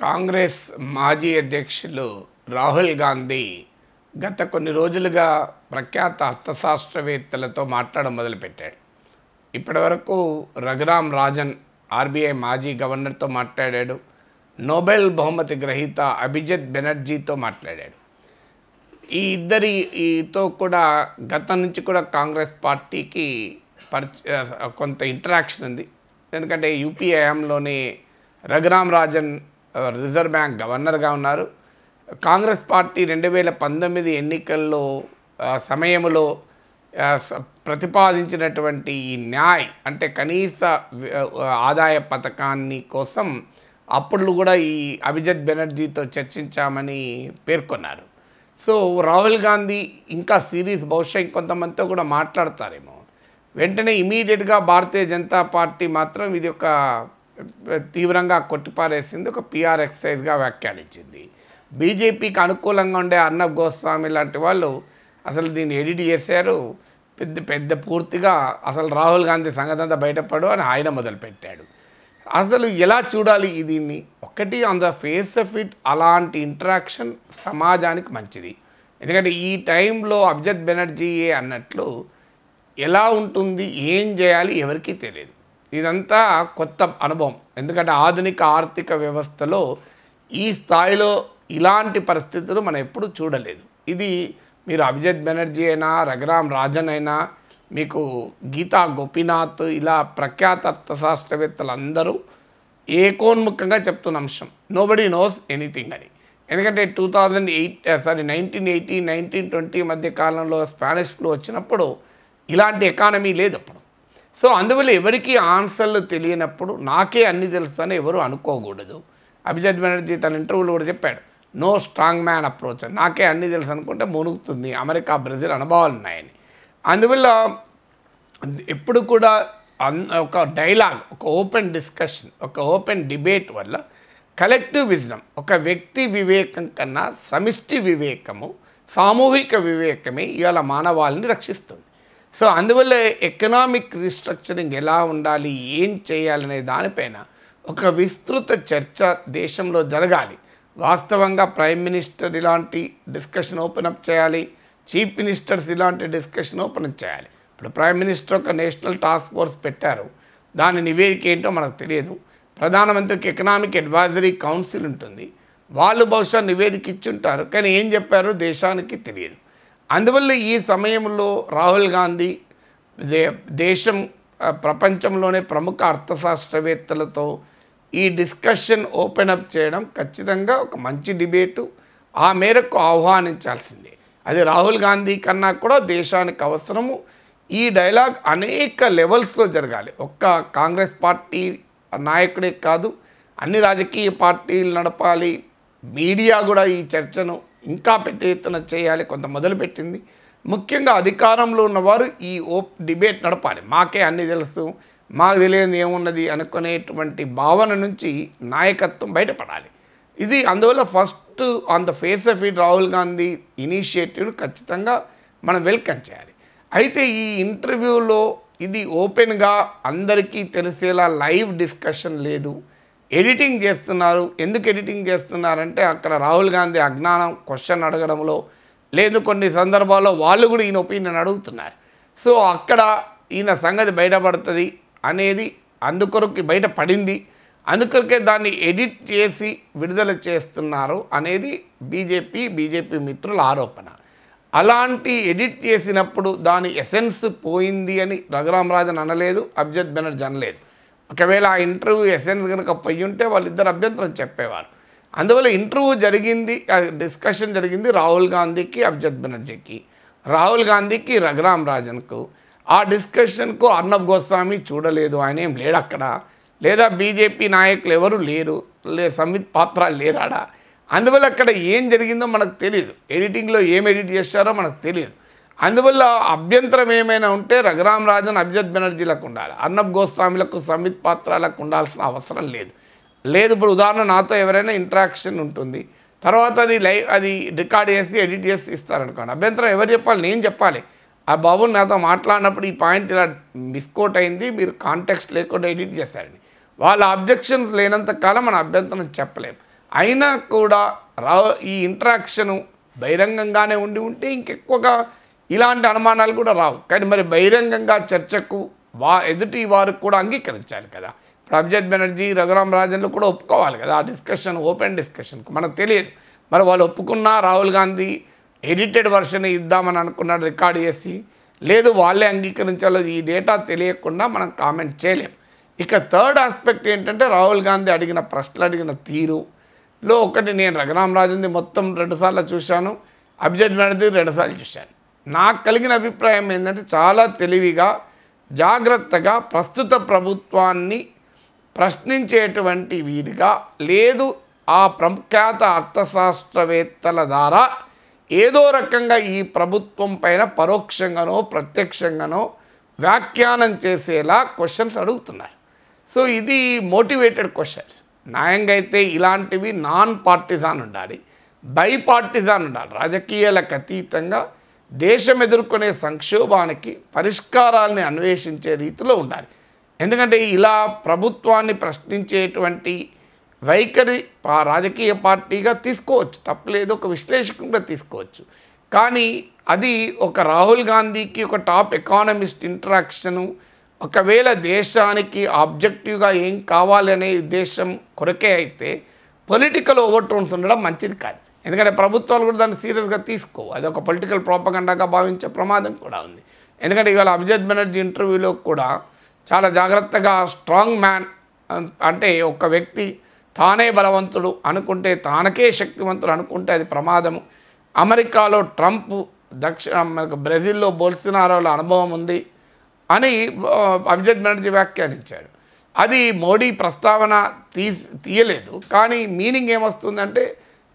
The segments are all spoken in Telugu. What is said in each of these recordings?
కాంగ్రెస్ మాజీ అధ్యక్షులు రాహుల్ గాంధీ గత కొన్ని రోజులుగా ప్రఖ్యాత అర్థశాస్త్రవేత్తలతో మాట్లాడడం మొదలుపెట్టాడు. ఇప్పటివరకు రఘురామ్ రాజన్ ఆర్బీఐ మాజీ గవర్నర్తో మాట్లాడాడు. నోబెల్ బహుమతి గ్రహీత అభిజిత్ బెనర్జీతో మాట్లాడాడు. ఈ ఇద్దరి ఈతో కూడా గతం నుంచి కూడా కాంగ్రెస్ పార్టీకి పరిచ కొంత ఇంటరాక్షన్ ఉంది. ఎందుకంటే యూపీఐఎంలోని రఘురామ్ రాజన్ రిజర్వ్ బ్యాంక్ గవర్నర్గా ఉన్నారు. కాంగ్రెస్ పార్టీ రెండు వేల పంతొమ్మిది ఎన్నికల్లో సమయంలో ప్రతిపాదించినటువంటి ఈ న్యాయ్ అంటే కనీస ఆదాయ పథకాన్ని కోసం అప్పుడు కూడా ఈ అభిజిత్ బెనర్జీతో చర్చించామని పేర్కొన్నారు. సో రాహుల్ గాంధీ ఇంకా సిరీస్ బహుశా ఇంకొంతమందితో కూడా మాట్లాడతారేమో. వెంటనే ఇమీడియట్గా భారతీయ జనతా పార్టీ మాత్రం ఇది ఒక తీవ్రంగా కొట్టిపారేసింది ఒక పిఆర్ ఎక్సైజ్గా వ్యాఖ్యానించింది. బీజేపీకి అనుకూలంగా ఉండే అర్ణబ్ గోస్వామి లాంటి వాళ్ళు అసలు దీన్ని ఎడిట్ చేశారు. పెద్ద పెద్ద పూర్తిగా అసలు రాహుల్ గాంధీ సంగతి అంతా బయటపడు అని ఆయన మొదలుపెట్టాడు. అసలు ఎలా చూడాలి దీన్ని? ఒకటి on the face of it అలాంటి ఇంటరాక్షన్ సమాజానికి మంచిది. ఎందుకంటే ఈ టైంలో అబ్జద్ బెనర్జీయే అన్నట్లు ఎలా ఉంటుంది ఏం చేయాలి ఎవరికీ తెలియదు. ఇదంతా కొత్త అనుభవం. ఎందుకంటే ఆధునిక ఆర్థిక వ్యవస్థలో ఈ స్థాయిలో ఇలాంటి పరిస్థితులు మనం ఎప్పుడూ చూడలేదు. ఇది మీరు అభిజిత్ బెనర్జీ అయినా రఘురామ్ రాజన్ అయినా మీకు గీతా గోపీనాథ్ ఇలా ప్రఖ్యాత అర్థశాస్త్రవేత్తలు అందరూ ఏకోన్ముఖంగా చెప్తున్న అంశం. నోబడి నోస్ ఎనీథింగ్ అని. ఎందుకంటే two thousand eight sorry nineteen eighty nineteen twenty మధ్య కాలంలో స్పానిష్ ఫ్లూ వచ్చినప్పుడు ఇలాంటి ఎకానమీ లేదు అప్పుడు. సో అందువల్ల ఎవరికి ఆన్సర్లు తెలియనప్పుడు నాకే అన్ని తెలుసు అని ఎవరు అనుకోకూడదు. అభిజిత్ బెనర్జీ తన ఇంటర్వ్యూలో కూడా చెప్పాడు నో స్ట్రాంగ్ మ్యాన్ అప్రోచ్ నాకే అన్ని తెలుసు అనుకుంటే మునుగుతుంది. అమెరికా బ్రెజిల్ అనుభవాలు ఉన్నాయని. అందువల్ల ఎప్పుడు కూడా అన్ ఒక డైలాగ్ ఒక ఓపెన్ డిస్కషన్ ఒక ఓపెన్ డిబేట్ వల్ల కలెక్టివ్ విజనం ఒక వ్యక్తి వివేకం కన్నా సమిష్టి వివేకము సామూహిక వివేకమే ఇవాళ మానవాళిని రక్షిస్తుంది. సో అందువల్ల ఎకనామిక్ రీస్ట్రక్చరింగ్ ఎలా ఉండాలి ఏం చేయాలనే దానిపైన ఒక విస్తృత చర్చ దేశంలో జరగాలి. వాస్తవంగా ప్రైమ్ మినిస్టర్ ఇలాంటి డిస్కషన్ ఓపెన్ అప్ చేయాలి చీఫ్ మినిస్టర్స్ ఇలాంటి డిస్కషన్ ఓపెన్ అప్ చేయాలి. ఇప్పుడు ప్రైమ్ మినిస్టర్ ఒక నేషనల్ టాస్క్ ఫోర్స్ పెట్టారు. దాని నివేదిక ఏంటో మనకు తెలియదు. ప్రధానమంత్రికి ఎకనామిక్ అడ్వైజరీ కౌన్సిల్ ఉంటుంది. వాళ్ళు బహుశా నివేదిక ఇచ్చుంటారు కానీ ఏం చెప్పారో దేశానికి తెలియదు. అందువల్ల ఈ సమయంలో రాహుల్ గాంధీ దే దేశం ప్రపంచంలోనే ప్రముఖ అర్థశాస్త్రవేత్తలతో ఈ డిస్కషన్ ఓపెన్ అప్ చేయడం ఖచ్చితంగా ఒక మంచి డిబేటు. ఆ మేరకు ఆహ్వానించాల్సిందే. అది రాహుల్ గాంధీ కన్నా కూడా దేశానికి అవసరము. ఈ డైలాగ్ అనేక లెవెల్స్లో జరగాలి. ఒక్క కాంగ్రెస్ పార్టీ నాయకుడే కాదు అన్ని రాజకీయ పార్టీలు నడపాలి. మీడియా కూడా ఈ చర్చను ఇంకా పెద్ద ఎత్తున చేయాలి కొంత మొదలుపెట్టింది. ముఖ్యంగా అధికారంలో ఉన్నవారు ఈ ఓప్ డిబేట్ నడపాలి. మాకే అన్ని తెలుసు మాకు తెలియదు ఏమున్నది అనుకునేటువంటి భావన నుంచి నాయకత్వం బయటపడాలి. ఇది అందువల్ల first on the face of it Rahul Gandhi initiative ఖచ్చితంగా మనం వెల్కమ్ చేయాలి. అయితే ఈ ఇంటర్వ్యూలో ఇది ఓపెన్గా అందరికీ తెలిసేలా లైవ్ డిస్కషన్ లేదు. ఎడిటింగ్ చేస్తున్నారు. ఎందుకు ఎడిటింగ్ చేస్తున్నారంటే అక్కడ రాహుల్ గాంధీ అజ్ఞానం క్వశ్చన్ అడగడంలో లేదు. కొన్ని సందర్భాల్లో వాళ్ళు కూడా ఈయన ఒపీనియన్ అడుగుతున్నారు. సో అక్కడ ఈయన సంగతి బయటపడుతుంది అనేది అందుకొరకు బయటపడింది అందుకొరకే దాన్ని ఎడిట్ చేసి విడుదల చేస్తున్నారు అనేది బీజేపీ బీజేపీ మిత్రుల ఆరోపణ. అలాంటి ఎడిట్ చేసినప్పుడు దాని ఎసెన్స్ పోయింది అని రఘురామ్ రాజన్ అనలేదు అబ్జత్ బెనర్జీ అనలేదు. ఒకవేళ ఆ ఇంటర్వ్యూ ఎసెన్స్ కనుక పోయి ఉంటే వాళ్ళిద్దరు అభ్యంతరం చెప్పేవారు. అందువల్ల ఇంటర్వ్యూ జరిగింది డిస్కషన్ జరిగింది రాహుల్ గాంధీకి అబ్జత్ బెనర్జీకి. రాహుల్ గాంధీకి రఘురామ్ రాజన్కు. ఆ డిస్కషన్కు అర్ణబ్ గోస్వామి చూడలేదు ఆయన ఏం లేడు అక్కడ. లేదా బీజేపీ నాయకులు ఎవరు లేరు లే సంవిత్ పాత్ర లేరాడా? అందువల్ల అక్కడ ఏం జరిగిందో మనకు తెలియదు ఎడిటింగ్లో ఏం ఎడిట్ చేస్తారో మనకు తెలియదు అందువల్ల అభ్యంతరం ఏమైనా ఉంటే రఘురామ్ రాజన్ అభిజిత్ బెనర్జీలకు ఉండాలి. అర్ణబ్ గోస్వామిలకు సమిత్ పాత్రాలకు ఉండాల్సిన అవసరం లేదు. లేదు ఇప్పుడు ఉదాహరణ నాతో ఎవరైనా ఇంటరాక్షన్ ఉంటుంది. తర్వాత అది లైవ్ అది రికార్డ్ చేసి ఎడిట్ చేసి ఇస్తారనుకోండి. అభ్యంతరం ఎవరు చెప్పాలి? నేను చెప్పాలి. ఆ బాబు నాతో మాట్లాడినప్పుడు ఈ పాయింట్ ఇలా మిస్కోట్ అయింది మీరు కాంటెక్స్ట్ లేకుండా ఎడిట్ చేశారని వాళ్ళ అబ్జెక్షన్స్ లేనంత కాలం మన అభ్యంతరం చెప్పలేం అయినా కూడా రా ఈ ఇంటరాక్షను బహిరంగంగానే ఉండి ఉంటే ఇంకెక్కువగా ఇలాంటి అనుమానాలు కూడా రావు. కానీ మరి బహిరంగంగా చర్చకు వా ఎదుటి వారికి కూడా అంగీకరించాలి కదా. ఇప్పుడు అభిజిత్ బెనర్జీ రఘురామ్ రాజన్లు కూడా ఒప్పుకోవాలి కదా. ఆ డిస్కషన్ ఓపెన్ డిస్కషన్కు మనకు తెలియదు. మరి వాళ్ళు ఒప్పుకున్నా రాహుల్ గాంధీ ఎడిటెడ్ వర్షన్ ఇద్దామని అనుకున్నాడు రికార్డ్ చేసి. లేదు వాళ్ళే అంగీకరించాలో ఈ డేటా తెలియకుండా మనం కామెంట్ చేయలేం. ఇక థర్డ్ ఆస్పెక్ట్ ఏంటంటే రాహుల్ గాంధీ అడిగిన ప్రశ్నలు అడిగిన తీరులో ఒకటి నేను రఘురామ్ రాజన్ది మొత్తం రెండుసార్లు చూశాను. అభిజిత్ బెనర్జీ రెండుసార్లు చూశాను. నాకు కలిగిన అభిప్రాయం ఏంటంటే చాలా తెలివిగా జాగ్రత్తగా ప్రస్తుత ప్రభుత్వాన్ని ప్రశ్నించేటువంటి వీరిగా లేదు ఆ ప్రఖ్యాత అర్థశాస్త్రవేత్తల ద్వారా ఏదో రకంగా ఈ ప్రభుత్వం పైన పరోక్షంగానో ప్రత్యక్షంగానో వ్యాఖ్యానం చేసేలా క్వశ్చన్స్ అడుగుతున్నారు. సో ఇది మోటివేటెడ్ క్వశ్చన్స్ న్యాయంగా అయితే ఇలాంటివి నాన్ పార్టిజాన్ ఉండాలి. బై పార్టిజాన్ ఉండాలి. రాజకీయాలకు అతీతంగా దేశం ఎదుర్కొనే సంక్షోభానికి పరిష్కారాల్ని అన్వేషించే రీతిలో ఉండాలి. ఎందుకంటే ఇలా ప్రభుత్వాన్ని ప్రశ్నించేటువంటి వైఖరి రాజకీయ పార్టీగా తీసుకోవచ్చు. తప్పలేదు ఒక విశ్లేషకంగా తీసుకోవచ్చు. కానీ అది ఒక రాహుల్ గాంధీకి ఒక టాప్ ఎకానమిస్ట్ ఇంటరాక్షను ఒకవేళ దేశానికి ఆబ్జెక్టివ్గా ఏం కావాలనే ఉద్దేశం కొరకే అయితే పొలిటికల్ ఓవర్టోన్స్ ఉండడం మంచిది కాదు. ఎందుకంటే ప్రభుత్వాలు కూడా దాన్ని సీరియస్గా తీసుకో అది ఒక పొలిటికల్ ప్రోపగండాగా భావించే ప్రమాదం కూడా ఉంది. ఎందుకంటే ఇవాళ అభిజిత్ బెనర్జీ ఇంటర్వ్యూలో కూడా చాలా జాగ్రత్తగా స్ట్రాంగ్ మ్యాన్ అంటే ఒక వ్యక్తి తానే బలవంతుడు అనుకుంటే తానకే శక్తివంతుడు అనుకుంటే అది ప్రమాదము. అమెరికాలో ట్రంప్ దక్షిణ బ్రెజిల్లో బోల్సినారోల అనుభవం ఉంది అని అభిజిత్ బెనర్జీ వ్యాఖ్యానించాడు. అది మోడీ ప్రస్తావన తీ తీయలేదు. కానీ మీనింగ్ ఏమొస్తుందంటే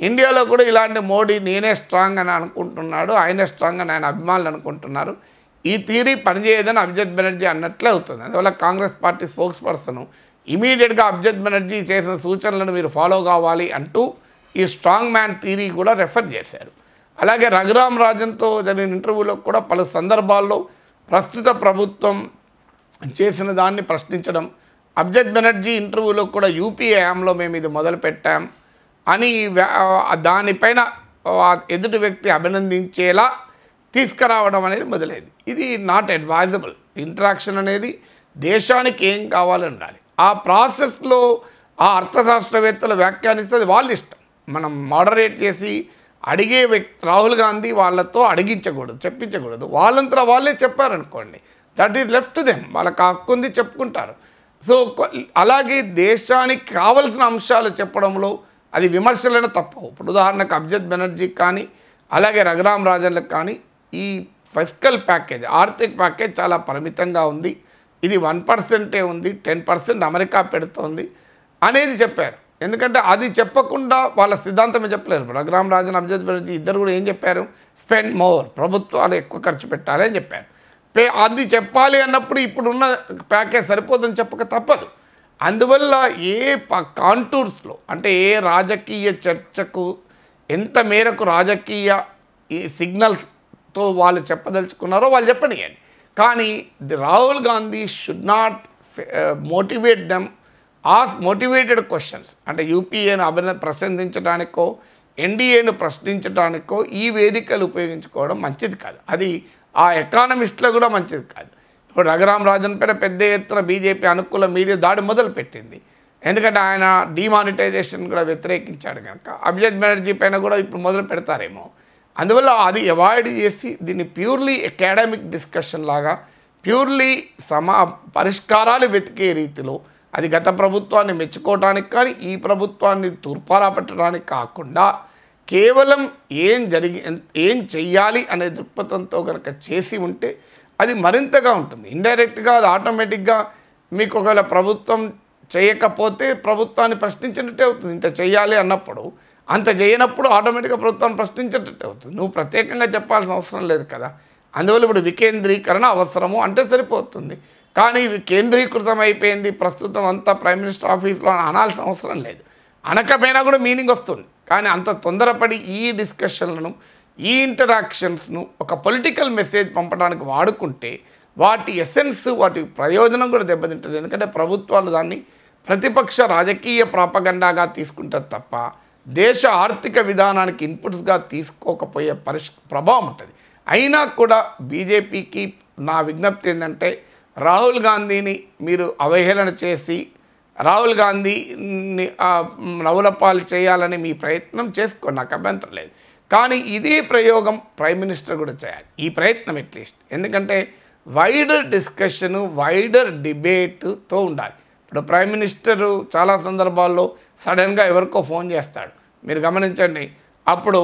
ఇండియాలో కూడా ఇలాంటి మోడీ నేనే స్ట్రాంగ్ అని అనుకుంటున్నాడు ఆయనే స్ట్రాంగ్ అని ఆయన అభిమానులు అనుకుంటున్నారు. ఈ థీరీ పనిచేయదని అభిజిత్ బెనర్జీ అన్నట్లే అవుతుంది. అందువల్ల కాంగ్రెస్ పార్టీ స్పోక్స్ పర్సన్ ఇమీడియట్గా అభిజిత్ బెనర్జీ చేసిన సూచనలను మీరు ఫాలో కావాలి అంటూ ఈ స్ట్రాంగ్ మ్యాన్ థీరీ కూడా రెఫర్ చేశారు. అలాగే రఘురామ్ రాజన్తో జరిగిన ఇంటర్వ్యూలో కూడా పలు సందర్భాల్లో ప్రస్తుత ప్రభుత్వం చేసిన దాన్ని ప్రశ్నించడం అబ్జద్ బెనర్జీ ఇంటర్వ్యూలో కూడా యూపీఏ హయాంలో మేము ఇది మొదలుపెట్టాం. అని దానిపైన ఎదుటి వ్యక్తి అభినందించేలా తీసుకురావడం అనేది మొదలైంది. ఇది నాట్ అడ్వైజబుల్ ఇంటరాక్షన్ అనేది దేశానికి ఏం కావాలని ఉండాలి ఆ ప్రాసెస్లో ఆ అర్థశాస్త్రవేత్తలు వ్యాఖ్యానిస్తే అది వాళ్ళ ఇష్టం. మనం మోడరేట్ చేసి అడిగే వ్యక్తి రాహుల్ గాంధీ వాళ్ళతో అడిగించకూడదు చెప్పించకూడదు. వాళ్ళంతా వాళ్ళే చెప్పారనుకోండి దట్ ఈజ్ లెఫ్ట్ దెమ్ వాళ్ళకి హక్కు ఉంది చెప్పుకుంటారు. సో అలాగే దేశానికి కావలసిన అంశాలు చెప్పడంలో అది విమర్శలైన తప్పవు. ఇప్పుడు ఉదాహరణకు అబ్జద్ బెనర్జీకి కానీ అలాగే రఘురామ్ రాజన్లకు కానీ ఈ ఫిజికల్ ప్యాకేజ్ ఆర్థిక ప్యాకేజ్ చాలా పరిమితంగా ఉంది. ఇది వన్ పర్సెంటే ఉంది టెన్ పర్సెంట్ అమెరికా పెడుతోంది అనేది చెప్పారు. ఎందుకంటే అది చెప్పకుండా వాళ్ళ సిద్ధాంతమే చెప్పలేరు. రఘురామ్ రాజన్ అబ్జద్ బెనర్జీ ఇద్దరు కూడా ఏం చెప్పారు? స్పెండ్ మోర్ ప్రభుత్వాలు ఎక్కువ ఖర్చు పెట్టాలి అని చెప్పారు. పే అది చెప్పాలి అన్నప్పుడు ఇప్పుడున్న ప్యాకేజ్ సరిపోదని చెప్పక తప్పదు. అందువల్ల ఏ కాంటూర్స్లో అంటే ఏ రాజకీయ చర్చకు ఎంత మేరకు రాజకీయ ఈ సిగ్నల్స్తో వాళ్ళు చెప్పదలుచుకున్నారో వాళ్ళు చెప్పనియండి. కానీ the Rahul Gandhi should not motivate them as motivated questions అంటే యూపీఏను అభిన ప్రశంసించడానికో ఎన్డీఏను ప్రశ్నించడానికో ఈ వేదికలు ఉపయోగించుకోవడం మంచిది కాదు. అది ఆ ఎకానమిస్ట్లో కూడా మంచిది కాదు. ఇప్పుడు రఘురామ్ రాజన్ పైన పెద్ద ఎత్తున బీజేపీ అనుకూల మీడియా దాడి మొదలుపెట్టింది. ఎందుకంటే ఆయన డిమానిటైజేషన్ కూడా వ్యతిరేకించాడు కనుక. అభిజిత్ బెనర్జీ పైన కూడా ఇప్పుడు మొదలు పెడతారేమో. అందువల్ల అది అవాయిడ్ చేసి దీన్ని ప్యూర్లీ అకాడమిక్ డిస్కషన్ లాగా ప్యూర్లీ సమా పరిష్కారాలు వెతికే రీతిలో అది గత ప్రభుత్వాన్ని మెచ్చుకోవడానికి కానీ ఈ ప్రభుత్వాన్ని తుర్పారాపెట్టడానికి కాకుండా కేవలం ఏం జరిగి ఏం చెయ్యాలి అనే దృక్పథంతో కనుక చేసి ఉంటే అది మరింతగా ఉంటుంది. ఇండైరెక్ట్గా అది ఆటోమేటిక్గా మీకు ఒకవేళ ప్రభుత్వం చేయకపోతే ప్రభుత్వాన్ని ప్రశ్నించినట్టే అవుతుంది. ఇంత చేయాలి అన్నప్పుడు అంత చేయనప్పుడు ఆటోమేటిక్గా ప్రభుత్వాన్ని ప్రశ్నించేటట్టే అవుతుంది. నువ్వు ప్రత్యేకంగా చెప్పాల్సిన అవసరం లేదు కదా. అందువల్ల ఇప్పుడు వికేంద్రీకరణ అవసరము అంటే సరిపోతుంది. కానీ ఇవి కేంద్రీకృతం అయిపోయింది ప్రస్తుతం అంతా ప్రైమ్ మినిస్టర్ ఆఫీస్లో అనాల్సిన అవసరం లేదు. అనకపోయినా కూడా మీనింగ్ వస్తుంది. కానీ అంత తొందరపడి ఈ డిస్కషన్లను ఈ ఇంటరాక్షన్స్ను ఒక పొలిటికల్ మెసేజ్ పంపడానికి వాడుకుంటే వాటి ఎసెన్స్ వాటి ప్రయోజనం కూడా దెబ్బతింటుంది. ఎందుకంటే ప్రభుత్వాలు దాన్ని ప్రతిపక్ష రాజకీయ ప్రాపగండాగా తీసుకుంటారు తప్ప దేశ ఆర్థిక విధానానికి ఇన్పుట్స్గా తీసుకోకపోయే పరిష్ ప్రభావం ఉంటుంది. అయినా కూడా బీజేపీకి నా విజ్ఞప్తి ఏంటంటే రాహుల్ గాంధీని మీరు అవహేళన చేసి రాహుల్ గాంధీని ఆ, నవ్వులపాలు చేయాలని మీ ప్రయత్నం చేసుకోండి. నాకు అభ్యంతరం లేదు. కానీ ఇదే ప్రయోగం ప్రైమ్ మినిస్టర్ కూడా చేయాలి. ఈ ప్రయత్నం ఎట్లీస్ట్ ఎందుకంటే వైడర్ డిస్కషన్ వైడర్ డిబేట్తో ఉండాలి. ఇప్పుడు ప్రైమ్ మినిస్టరు చాలా సందర్భాల్లో సడన్గా ఎవరికో ఫోన్ చేస్తాడు. మీరు గమనించండి అప్పుడు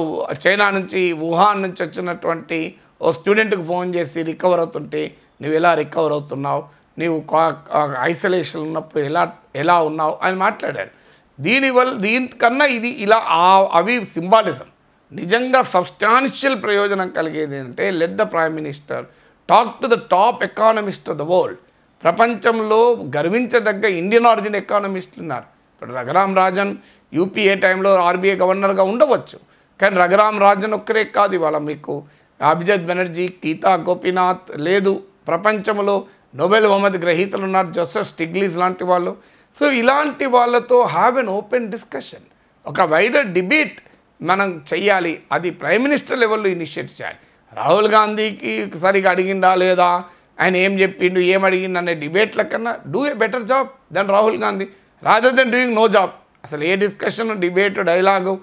చైనా నుంచి వుహాన్ నుంచి వచ్చినటువంటి ఓ స్టూడెంట్కి ఫోన్ చేసి రికవర్ అవుతుంటే నువ్వు ఎలా రికవర్ అవుతున్నావు? నీవు ఐసోలేషన్ ఉన్నప్పుడు ఎలా ఎలా ఉన్నావు? అని మాట్లాడాడు. దీనివల్ల దీనికన్నా ఇది ఇలా అవి సింబాలిజం నిజంగా సబ్స్టాన్షియల్ ప్రయోజనం కలిగేది అంటే let the prime minister talk to the top economist of the world ప్రపంచంలో గర్వించదగ్గ ఇండియన్ ఆరిజిన్ ఎకానమిస్టులు ఉన్నారు. ఇప్పుడు రఘురామ్ రాజన్ యూపీఏ టైంలో ఆర్బీఐ గవర్నర్గా ఉండవచ్చు. కానీ రఘురామ్ రాజన్ ఒక్కరే కాదు. ఇవాళ మీకు అభిజిత్ బెనర్జీ గీతా గోపీనాథ్ లేదు. ప్రపంచంలో నోబెల్ బహుమతి గ్రహీతలు ఉన్నారు. జోసెఫ్ స్టిగ్లీస్ లాంటి వాళ్ళు. సో ఇలాంటి వాళ్ళతో హ్యావ్ ఎన్ ఓపెన్ డిస్కషన్ ఒక వైడర్ డిబేట్ మనం చెయ్యాలి. అది ప్రైమ్ మినిస్టర్ లెవెల్లో ఇనిషియేట్ చేయాలి. రాహుల్ గాంధీకి సరిగా అడిగిందా లేదా? ఆయన ఏం చెప్పిండు ఏం అడిగిండు అనే డిబేట్ల కన్నా do a better job than Rahul Gandhi. Rather than doing no job అసలు ఏ డిస్కషన్ డిబేట్ డైలాగు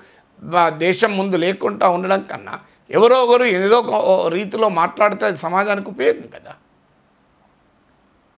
దేశం ముందు లేకుండా ఉండడం కన్నా ఎవరో ఒకరు ఏదో ఒక రీతిలో మాట్లాడితే అది సమాజానికి ఉపయోగం కదా.